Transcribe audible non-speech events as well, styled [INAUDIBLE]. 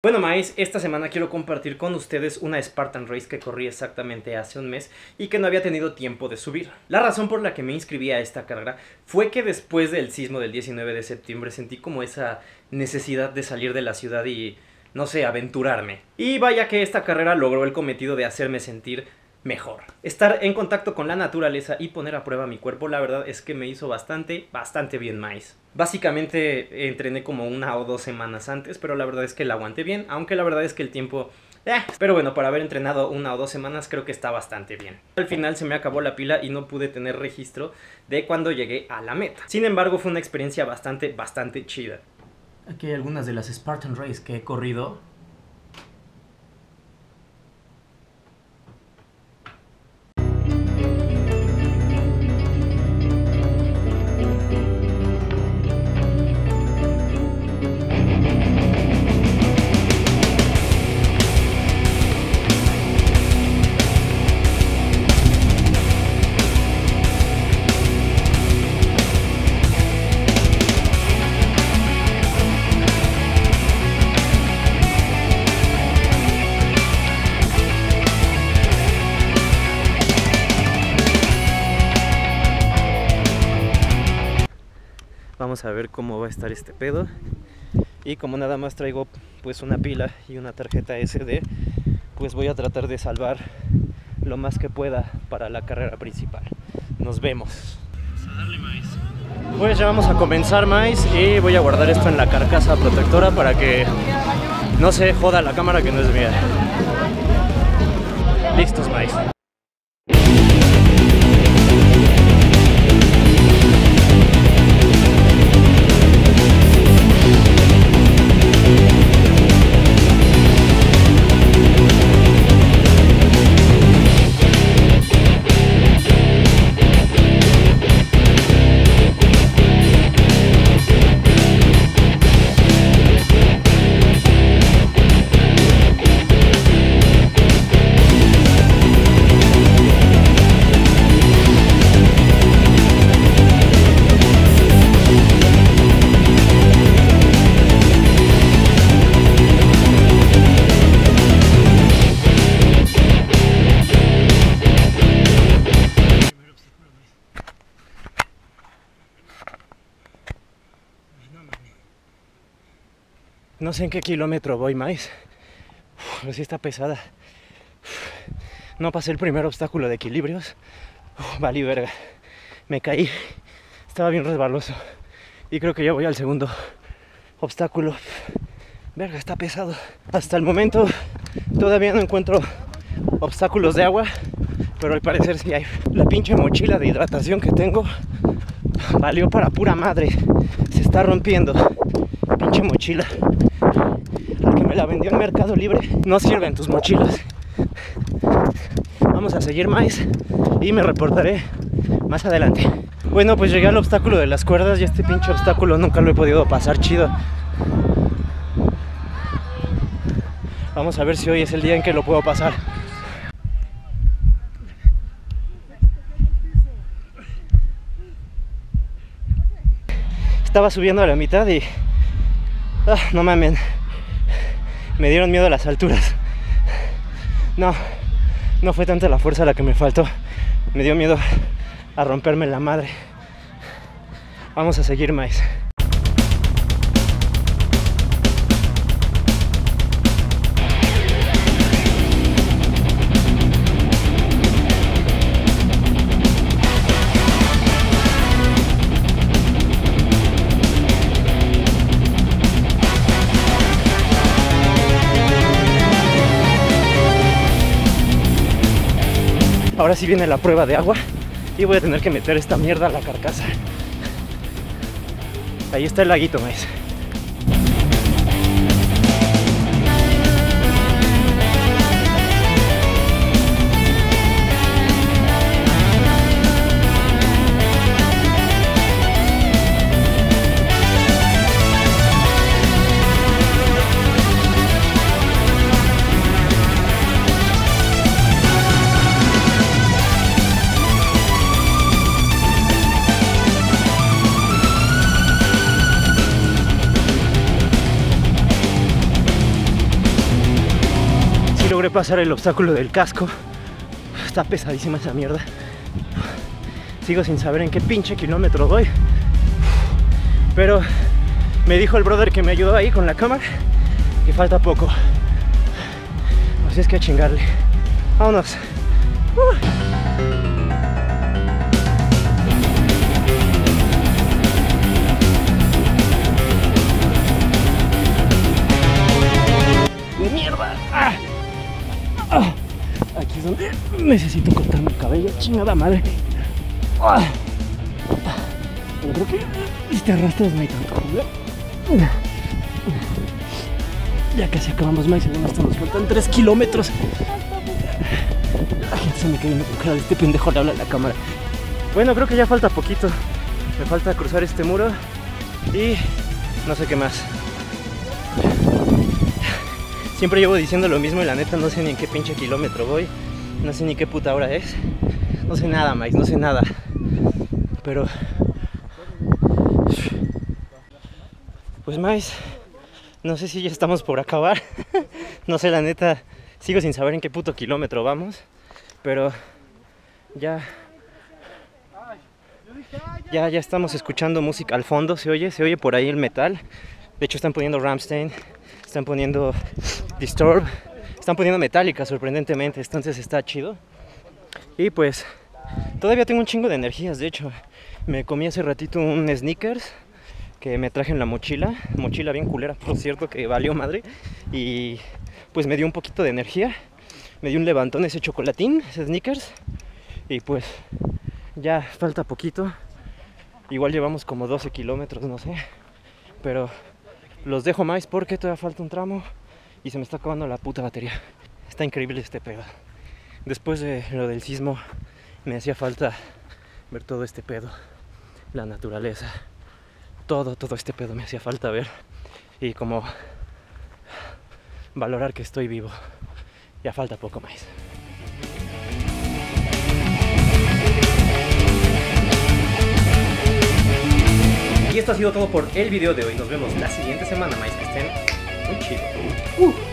Bueno, Maíz, esta semana quiero compartir con ustedes una Spartan Race que corrí exactamente hace un mes y que no había tenido tiempo de subir. La razón por la que me inscribí a esta carrera fue que después del sismo del 19 de septiembre sentí como esa necesidad de salir de la ciudad y, no sé, aventurarme. Y vaya que esta carrera logró el cometido de hacerme sentir mejor. Estar en contacto con la naturaleza y poner a prueba mi cuerpo, la verdad es que me hizo bastante, bastante bien más. Básicamente entrené como una o dos semanas antes, pero la verdad es que la aguanté bien, aunque la verdad es que el tiempo... Eh, pero bueno, para haber entrenado una o dos semanas creo que está bastante bien. Al final se me acabó la pila y no pude tener registro de cuando llegué a la meta. Sin embargo, fue una experiencia bastante, bastante chida. Aquí hay algunas de las Spartan Race que he corrido Vamos a ver cómo va a estar este pedo. Y como nada más traigo pues una pila y una tarjeta SD, pues voy a tratar de salvar lo más que pueda para la carrera principal. Nos vemos. Pues ya vamos a comenzar maíz y voy a guardar esto en la carcasa protectora para que no se joda la cámara que no es mía. Listos maíz. No sé en qué kilómetro voy más. Pero sí está pesada. No pasé el primer obstáculo de equilibrios. Vale, verga. Me caí. Estaba bien resbaloso. Y creo que ya voy al segundo obstáculo. Verga, está pesado. Hasta el momento todavía no encuentro obstáculos de agua. Pero al parecer sí hay. La pinche mochila de hidratación que tengo valió para pura madre. Se está rompiendo. Pinche mochila la vendió en Mercado Libre, no sirven tus mochilas. Vamos a seguir más y me reportaré más adelante. Bueno, pues llegué al obstáculo de las cuerdas y este pinche obstáculo nunca lo he podido pasar chido. Vamos a ver si hoy es el día en que lo puedo pasar. Estaba subiendo a la mitad y... Ah, no mames me dieron miedo a las alturas. No, no fue tanta la fuerza la que me faltó. Me dio miedo a romperme la madre. Vamos a seguir más. Ahora sí viene la prueba de agua y voy a tener que meter esta mierda a la carcasa. Ahí está el laguito, maíz. Logré pasar el obstáculo del casco. Está pesadísima esa mierda. Sigo sin saber en qué pinche kilómetro voy. Pero me dijo el brother que me ayudó ahí con la cámara que falta poco. Así es que a chingarle. Vámonos. Necesito cortarme el cabello, chingada madre. ¡Ah! Pero creo que este arrastras no tanto. Ya casi acabamos más, según hasta nos faltan 3 kilómetros. Gente se me con cara de este pendejo le habla a la cámara. Bueno, creo que ya falta poquito. Me falta cruzar este muro y no sé qué más. Siempre llevo diciendo lo mismo y la neta no sé ni en qué pinche kilómetro voy. No sé ni qué puta hora es. No sé nada, más, no sé nada. Pero... Pues más, no sé si ya estamos por acabar. [LAUGHS] no sé, la neta, sigo sin saber en qué puto kilómetro vamos. Pero ya... Ya, ya estamos escuchando música al fondo, se oye, se oye por ahí el metal. De hecho están poniendo Ramstein, están poniendo Disturb, están poniendo Metallica sorprendentemente, entonces está chido. Y pues todavía tengo un chingo de energías, de hecho. Me comí hace ratito un sneakers que me traje en la mochila, mochila bien culera, por cierto, que valió madre. Y pues me dio un poquito de energía, me dio un levantón ese chocolatín, ese sneakers. Y pues ya falta poquito. Igual llevamos como 12 kilómetros, no sé. Pero los dejo más porque todavía falta un tramo y se me está acabando la puta batería. Está increíble este pedo. Después de lo del sismo me hacía falta ver todo este pedo, la naturaleza, todo, todo este pedo me hacía falta ver y como valorar que estoy vivo. Ya falta poco más. Y esto ha sido todo por el video de hoy. Nos vemos la siguiente semana, más que estén muy chido. Uh.